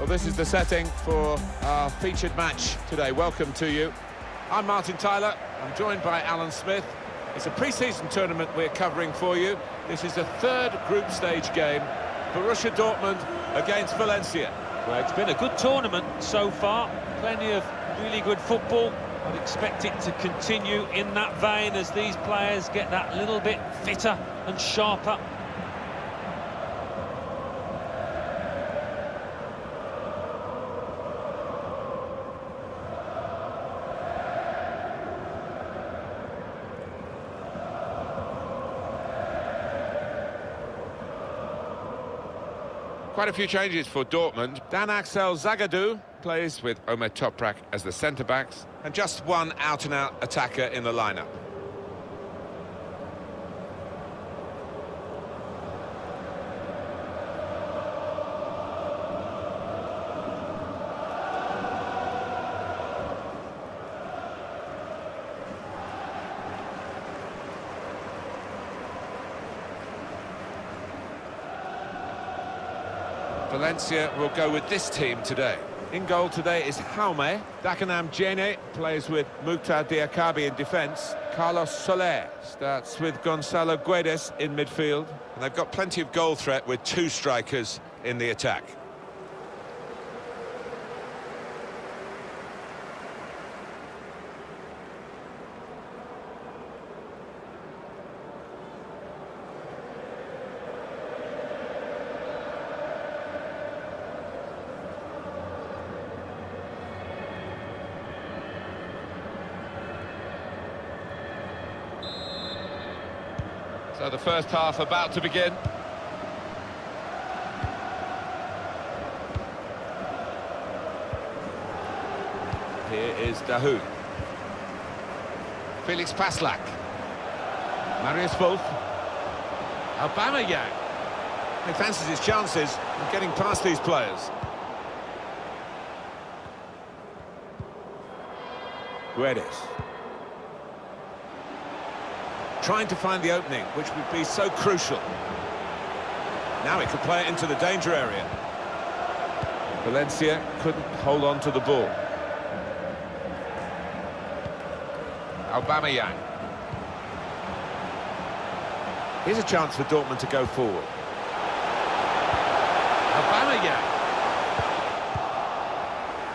Well, this is the setting for our featured match today. Welcome to you. I'm Martin Tyler. I'm joined by Alan Smith. It's a pre-season tournament we're covering for you. This is the third group stage game. Borussia Dortmund against Valencia. Well, it's been a good tournament so far. Plenty of really good football. I'd expect it to continue in that vein as these players get that little bit fitter and sharper Quite a few changes for Dortmund. Dan Axel Zagadou plays with Omer Toprak as the centre-backs, and just one out-and-out -out attacker in the lineup. Valencia will go with this team today. In goal today is Jaume. Dagenham Diémé plays with Mouctar Diakhaby in defence. Carlos Soler starts with Gonçalo Guedes in midfield. And they've got plenty of goal threat with two strikers in the attack. The first half about to begin. Here is Dahoud. Felix Passlack. Marius Wolf. Aubameyang. He fancies his chances of getting past these players. Guedes trying to find the opening, which would be so crucial. Now he could play it into the danger area. Valencia couldn't hold on to the ball. Aubameyang. Here's a chance for Dortmund to go forward. Aubameyang.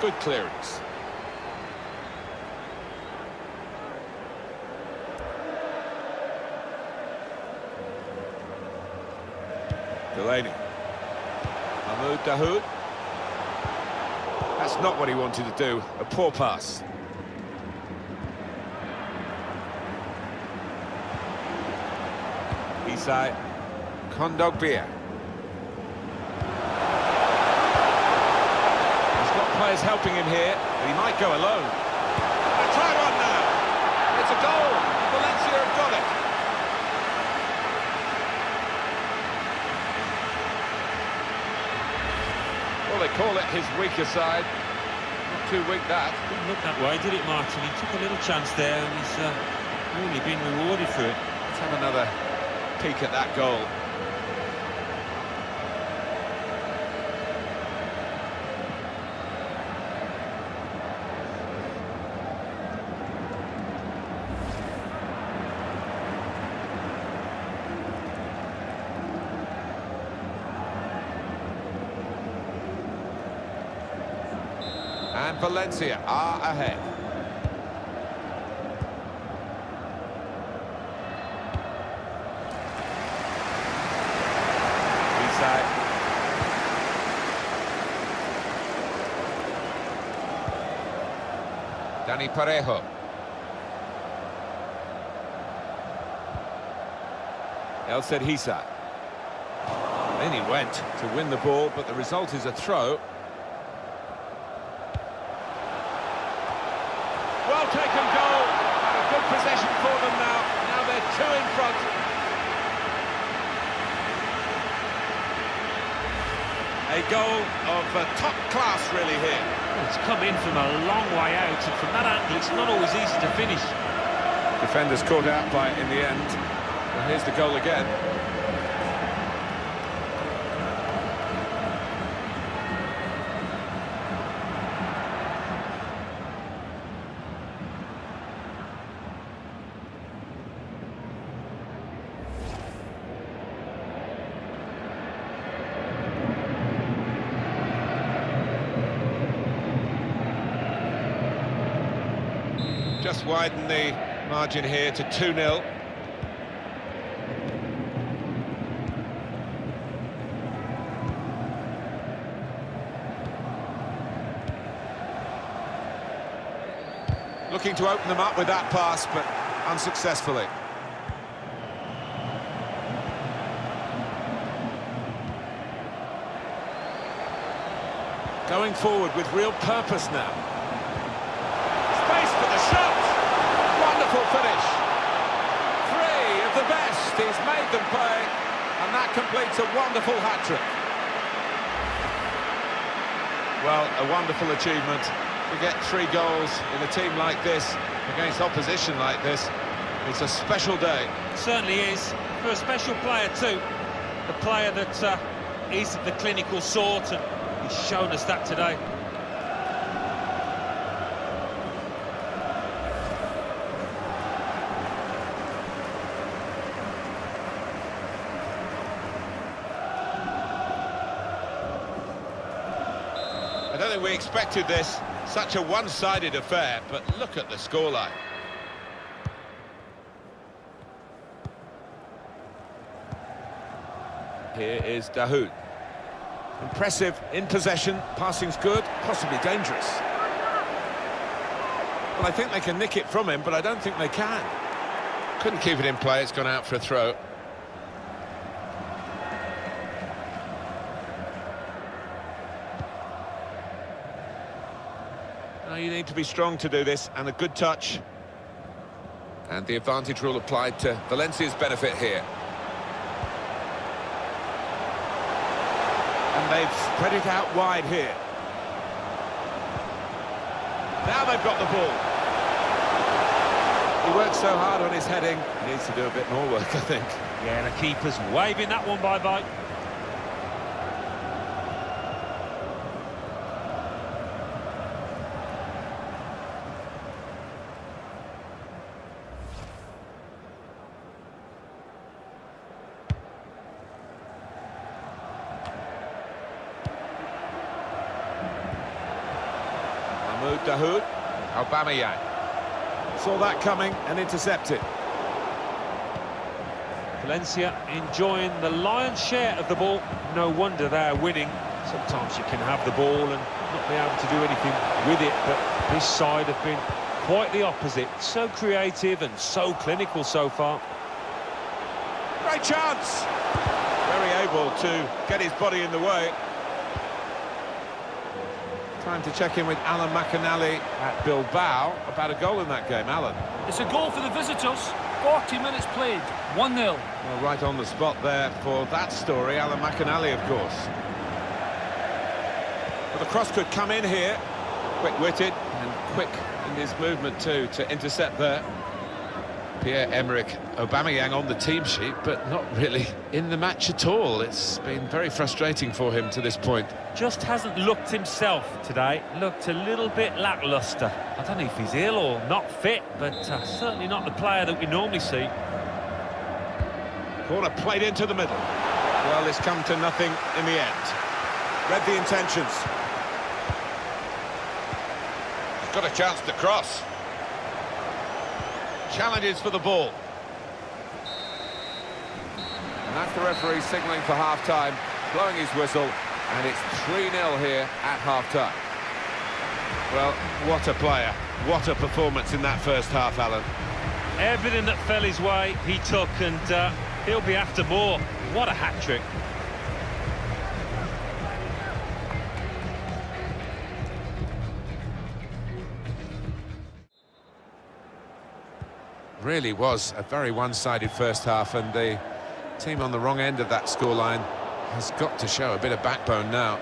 Good clearance. Delaney. Mahmoud Dahoud. That's not what he wanted to do. A poor pass. Isai Kondogbia. He's got players helping him here, but he might go alone. A try one now. It's a goal. Valencia have got it. They call it his weaker side. Not too weak, that. Didn't look that way, did it, Martin? He took a little chance there, and he's uh, really been rewarded for it. Let's have another peek at that goal. And Valencia are ahead. Isai. Dani Parejo. El Hisa. In he went to win the ball, but the result is a throw. Well taken goal. A good possession for them now. Now they're two in front. A goal of uh, top class, really, here. It's come in from a long way out, and from that angle, it's not always easy to finish. Defenders caught out by it in the end. And here's the goal again. Just widen the margin here to 2-0. Looking to open them up with that pass, but unsuccessfully. Going forward with real purpose now. Space for the shot! Wonderful finish. Three of the best. He's made them play, and that completes a wonderful hat-trick. Well, a wonderful achievement to get three goals in a team like this, against opposition like this. It's a special day. It certainly is. For a special player too. The player that uh, is the clinical sort, and he's shown us that today. Don't think we expected this. Such a one-sided affair, but look at the scoreline. Here is Dahoud. Impressive in possession, passing's good, possibly dangerous. Well, I think they can nick it from him, but I don't think they can. Couldn't keep it in play, it's gone out for a throw. Now you need to be strong to do this, and a good touch. And the advantage rule applied to Valencia's benefit here. And they've spread it out wide here. Now they've got the ball. He works so hard on his heading, he needs to do a bit more work, I think. Yeah, and the keeper's waving that one bye-bye. Mahmoud Dahoud, Aubameyang. Saw that coming and intercepted. Valencia enjoying the lion's share of the ball. No wonder they're winning. Sometimes you can have the ball and not be able to do anything with it, but this side have been quite the opposite. So creative and so clinical so far. Great chance! Very able to get his body in the way. Time to check in with Alan McInally at Bilbao about a goal in that game. Alan. It's a goal for the visitors. 40 minutes played, 1-0. Well, right on the spot there for that story, Alan McInally, of course. But the cross could come in here. Quick-witted and quick in his movement too to intercept there. Pierre-Emerick Aubameyang on the team sheet, but not really in the match at all. It's been very frustrating for him to this point. Just hasn't looked himself today. Looked a little bit lacklustre. I don't know if he's ill or not fit, but uh, certainly not the player that we normally see. Corner played into the middle. Well, it's come to nothing in the end. Read the intentions. He's got a chance to cross. Challenges for the ball. And that's the referee signalling for half-time, blowing his whistle, and it's 3-0 here at half-time. Well, what a player. What a performance in that first half, Alan. Everything that fell his way, he took, and uh, he'll be after more. What a hat-trick. Really was a very one-sided first half, and the team on the wrong end of that scoreline has got to show a bit of backbone now.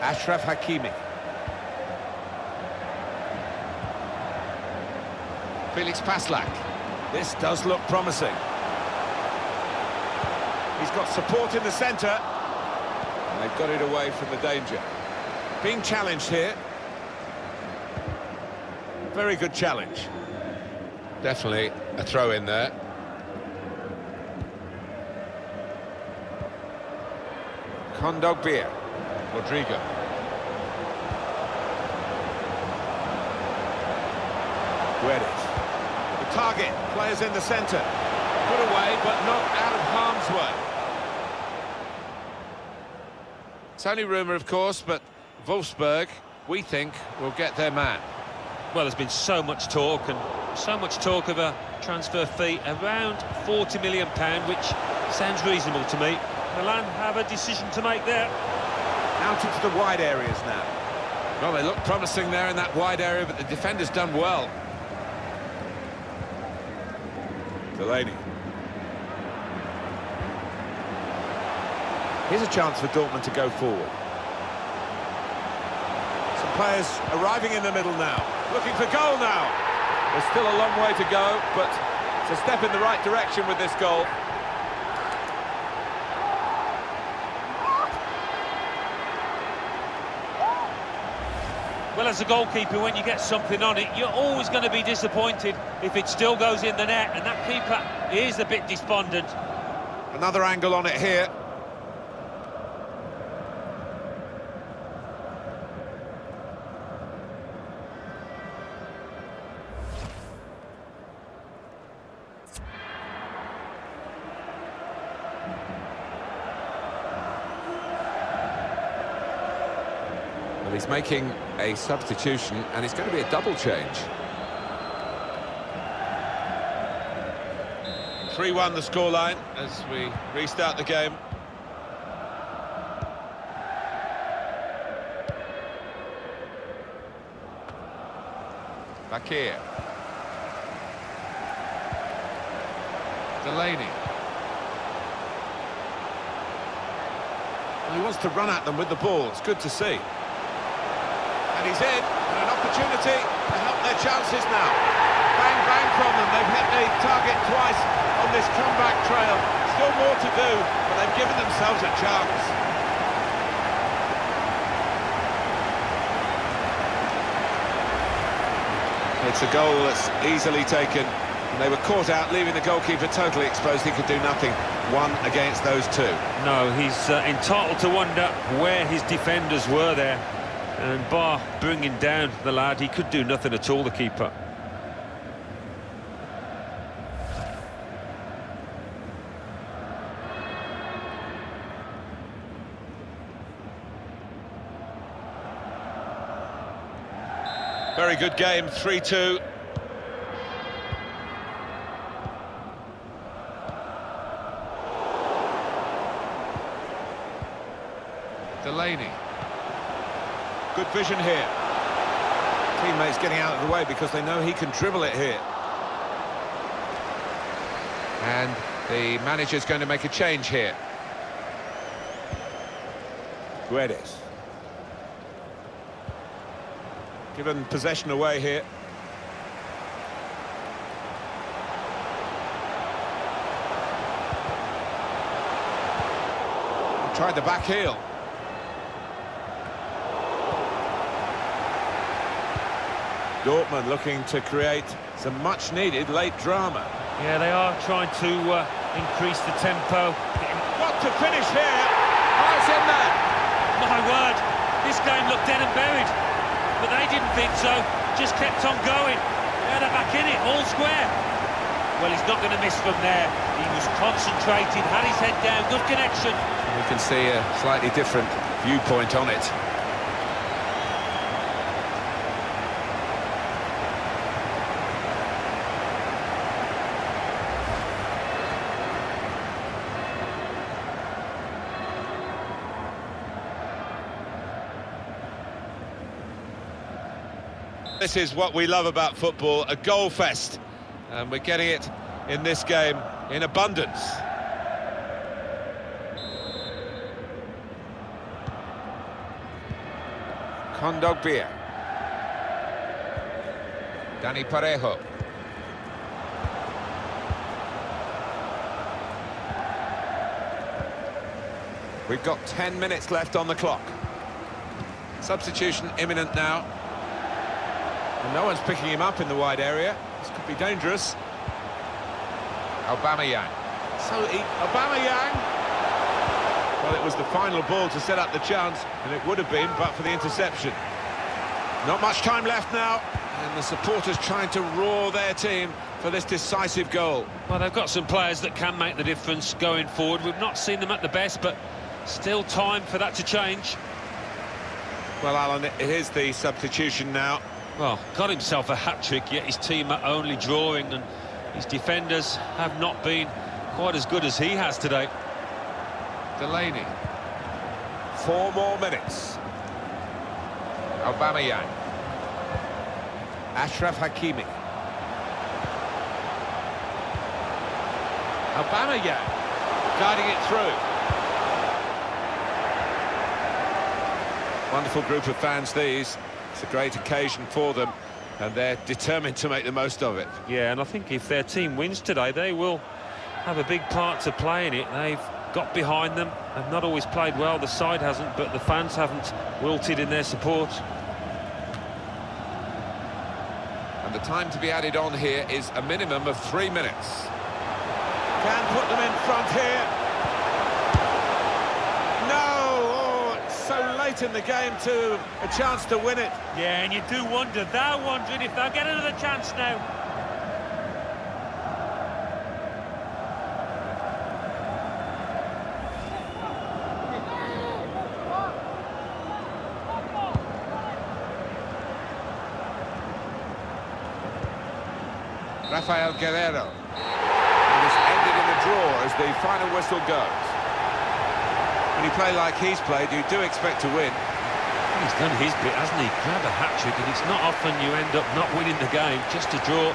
Achraf Hakimi. Felix Passlack. This does look promising. He's got support in the centre. And they've got it away from the danger. Being challenged here. Very good challenge. Definitely a throw in there. Kondogbia. Rodrigo. Guedes. The target, players in the centre. Put away, but not out of harm's way. It's only rumour, of course, but Wolfsburg, we think, will get their man. Well, there's been so much talk and so much talk of a transfer fee around £40 million, which sounds reasonable to me. Milan have a decision to make there. Out into the wide areas now. Well, they look promising there in that wide area, but the defender's done well. Delaney. Here's a chance for Dortmund to go forward. Some players arriving in the middle now. Looking for goal now. There's still a long way to go, but it's a step in the right direction with this goal. Well, as a goalkeeper, when you get something on it, you're always going to be disappointed if it still goes in the net, and that keeper is a bit despondent. Another angle on it here. Well, he's making a substitution, and it's going to be a double change. 3-1 the scoreline as we restart the game. Bakir. Delaney. Well, he wants to run at them with the ball. It's good to see. And he's in, and an opportunity to help their chances now. Bang, bang from them. They've hit the target twice on this comeback trail. Still more to do, but they've given themselves a chance. It's a goal that's easily taken. And they were caught out, leaving the goalkeeper totally exposed. He could do nothing. One against those two. No, he's uh, entitled to wonder where his defenders were there. And bar bringing down the lad, he could do nothing at all, the keeper. Very good game, 3-2. Delaney. Good vision here. Teammates getting out of the way because they know he can dribble it here. And the manager's going to make a change here. Guedes. Given possession away here. Tried the back heel. Dortmund looking to create some much-needed late drama. Yeah, they are trying to uh, increase the tempo. Got to finish here. Oh, it's in there. My word, this game looked dead and buried. But they didn't think so, just kept on going. Yeah, they're back in it, all square. Well, he's not going to miss from there. He was concentrated, had his head down, good connection. We can see a slightly different viewpoint on it. This is what we love about football, a goal fest. And we're getting it in this game in abundance. Kondogbia. Dani Parejo. We've got 10 minutes left on the clock. Substitution imminent now. And no one's picking him up in the wide area. This could be dangerous. Aubameyang. So, he, Aubameyang. Well, it was the final ball to set up the chance, and it would have been, but for the interception. Not much time left now. And the supporters trying to roar their team for this decisive goal. Well, they've got some players that can make the difference going forward. We've not seen them at the best, but still time for that to change. Well, Alan, here's the substitution now. Well, got himself a hat-trick, yet his team are only drawing, and his defenders have not been quite as good as he has today. Delaney. Four more minutes. Aubameyang. Achraf Hakimi. Aubameyang guiding it through. Wonderful group of fans these. It's a great occasion for them and they're determined to make the most of it. Yeah, and I think if their team wins today, they will have a big part to play in it. They've got behind them, have not always played well, the side hasn't, but the fans haven't wilted in their support. And the time to be added on here is a minimum of three minutes. Can put them in front here. No! Oh, it's so late in the game to a chance to win it. Yeah, and you do wonder, they're wondering if they'll get another chance now. Raphaël Guerreiro. And it's ended in a draw as the final whistle goes. When you play like he's played, you do expect to win. He's done his bit, hasn't he? Grab a hat-trick, and it's not often you end up not winning the game, just a draw.